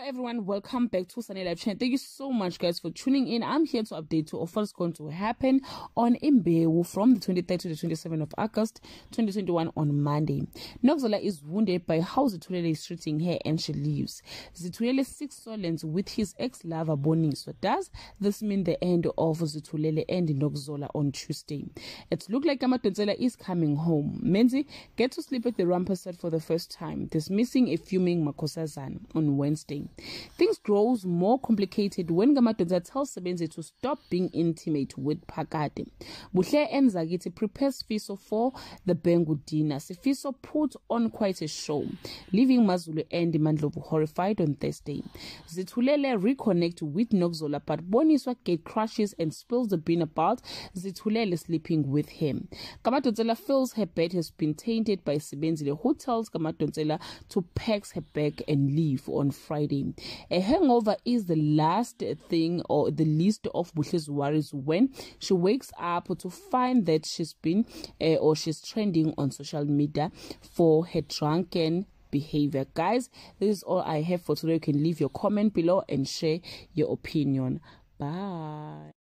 everyone, welcome back to Sunny Live Channel. Thank you so much guys for tuning in. I'm here to update you of what's going to happen on Imbewu from the 23rd to the 27th of August 2021 on Monday. Nokuzola is wounded by how Zithulele is treating her and she leaves. Zithulele seeks solace with his ex-lover Boniswa. Does this mean the end of Zithulele and Nokuzola on Tuesday? It looks like Amadonsela is coming home. Menzi get to sleep at the Rampersad for the first time, dismissing a fuming Makosazana on Wednesday. Things grows more complicated when Gamadonza tells Sebenzi to stop being intimate with Phakade. Buhle Enzagiti prepares Fiso for the Bhengu dinner. Sifiso put on quite a show, leaving Mazulu and Mandlovu horrified on Thursday. Zithulele reconnect with Nokuzola, but Boniswa gate crashes and spills the bean about Zithulele sleeping with him. Gamadonzela feels her bed has been tainted by Sebenzi, who tells Gamadonzela to pack her bag and leave on Friday. A hangover is the last thing or the least of Bush's worries when she wakes up to find that she's been uh, or she's trending on social media for her drunken behavior. Guys, this is all I have for today. You can leave your comment below and share your opinion. Bye.